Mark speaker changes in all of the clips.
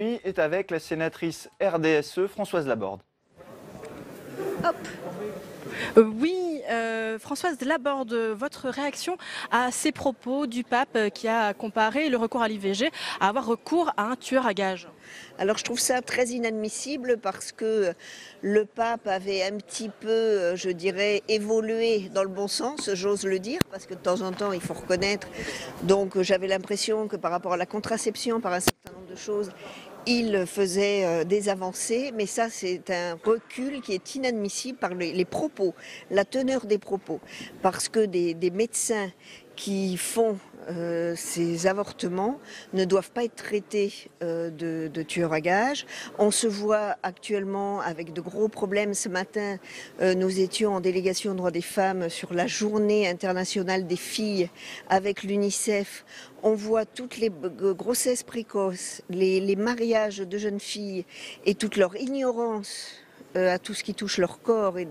Speaker 1: est avec la sénatrice RDSE Françoise Laborde.
Speaker 2: Hop. Euh, oui, euh, Françoise Laborde, votre réaction à ces propos du pape qui a comparé le recours à l'IVG à avoir recours à un tueur à gages
Speaker 3: Alors je trouve ça très inadmissible parce que le pape avait un petit peu, je dirais, évolué dans le bon sens, j'ose le dire, parce que de temps en temps il faut reconnaître. Donc j'avais l'impression que par rapport à la contraception, par un certain nombre de choses, il faisait euh, des avancées, mais ça c'est un recul qui est inadmissible par les, propos, la teneur des propos, parce que des, médecins qui font euh, ces avortements ne doivent pas être traités euh, de, tueurs à gages. On se voit actuellement avec de gros problèmes. Ce matin, nous étions en délégation droits des femmes sur la journée internationale des filles avec l'UNICEF on voit toutes les grossesses précoces, les, mariages de jeunes filles et toute leur ignorance euh, à tout ce qui touche leur corps et,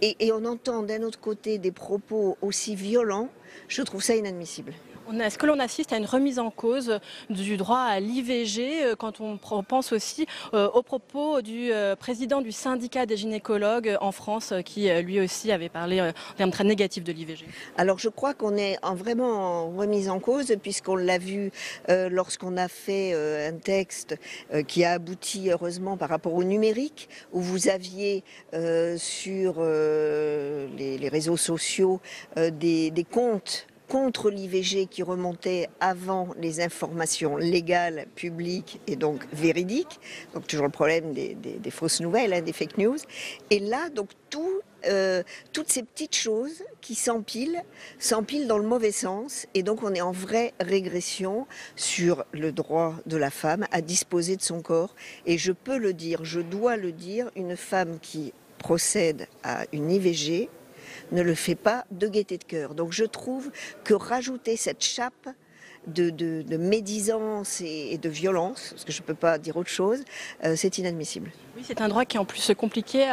Speaker 3: et on entend d'un autre côté des propos aussi violents, je trouve ça inadmissible.
Speaker 2: Est-ce que l'on assiste à une remise en cause du droit à l'IVG euh, quand on pense aussi euh, aux propos du euh, président du syndicat des gynécologues en France qui lui aussi avait parlé en termes très négatifs de l'IVG
Speaker 3: Alors je crois qu'on est en vraiment en remise en cause puisqu'on l'a vu lorsqu'on a fait un texte qui a abouti heureusement par rapport au numérique où vous aviez sur les, réseaux sociaux des comptes contre l'IVG qui remontait avant les informations légales, publiques et donc véridiques. Donc toujours le problème des, fausses nouvelles, hein, des fake news. Et là, donc tout, euh, toutes ces petites choses qui s'empilent, s'empilent dans le mauvais sens. Et donc on est en vraie régression sur le droit de la femme à disposer de son corps. Et je peux le dire, je dois le dire, une femme qui procède à une IVG ne le fait pas de gaieté de cœur. Donc je trouve que rajouter cette chape de, médisance et, de violence, parce que je ne peux pas dire autre chose, euh, c'est inadmissible.
Speaker 2: Oui, c'est un droit qui est en plus compliqué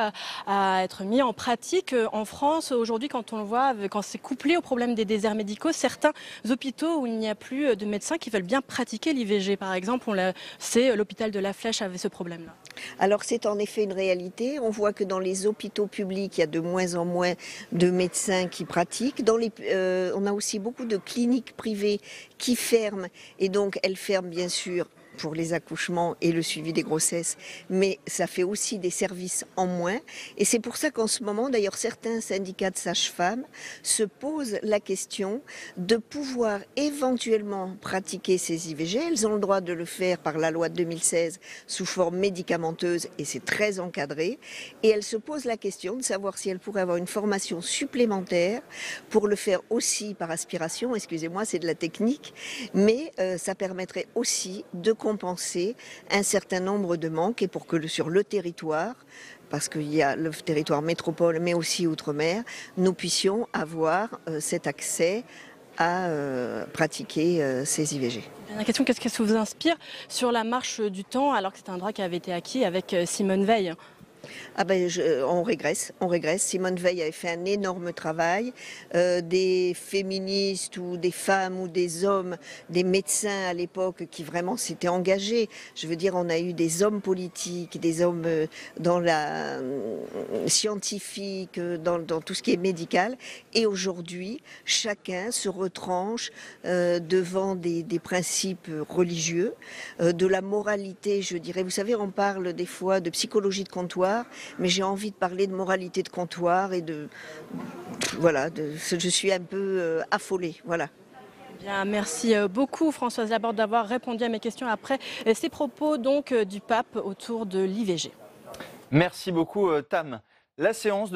Speaker 2: à, être mis en pratique. Euh, en France, aujourd'hui, quand on le voit, quand c'est couplé au problème des déserts médicaux, certains hôpitaux où il n'y a plus de médecins qui veulent bien pratiquer l'IVG, par exemple, on c'est l'hôpital de la Flèche avait ce problème-là.
Speaker 3: Alors c'est en effet une réalité. On voit que dans les hôpitaux publics, il y a de moins en moins de médecins qui pratiquent. Dans les, euh, on a aussi beaucoup de cliniques privées qui ferment et donc elles ferment bien sûr pour les accouchements et le suivi des grossesses, mais ça fait aussi des services en moins. Et c'est pour ça qu'en ce moment, d'ailleurs, certains syndicats de sages-femmes se posent la question de pouvoir éventuellement pratiquer ces IVG. Elles ont le droit de le faire par la loi de 2016 sous forme médicamenteuse et c'est très encadré. Et elles se posent la question de savoir si elles pourraient avoir une formation supplémentaire pour le faire aussi par aspiration. Excusez-moi, c'est de la technique, mais euh, ça permettrait aussi de compenser un certain nombre de manques et pour que sur le territoire, parce qu'il y a le territoire métropole mais aussi outre-mer, nous puissions avoir euh, cet accès à euh, pratiquer euh, ces IVG.
Speaker 2: Dernière question, qu'est-ce que vous inspire sur la marche du temps alors que c'est un droit qui avait été acquis avec Simone Veil?
Speaker 3: Ah ben, on régresse, on régresse. Simone Veil avait fait un énorme travail. Euh, des féministes ou des femmes ou des hommes, des médecins à l'époque qui vraiment s'étaient engagés. Je veux dire, on a eu des hommes politiques, des hommes euh, dans la euh, scientifique, dans, tout ce qui est médical. Et aujourd'hui, chacun se retranche devant des, principes religieux, de la moralité, je dirais. Vous savez, on parle des fois de psychologie de comptoir mais j'ai envie de parler de moralité de comptoir et de voilà, de, je suis un peu euh, affolée, voilà.
Speaker 2: Bien, merci euh, beaucoup Françoise Laborde d'avoir répondu à mes questions après euh, ces propos donc du pape autour de l'IVG.
Speaker 1: Merci beaucoup Tam. La séance de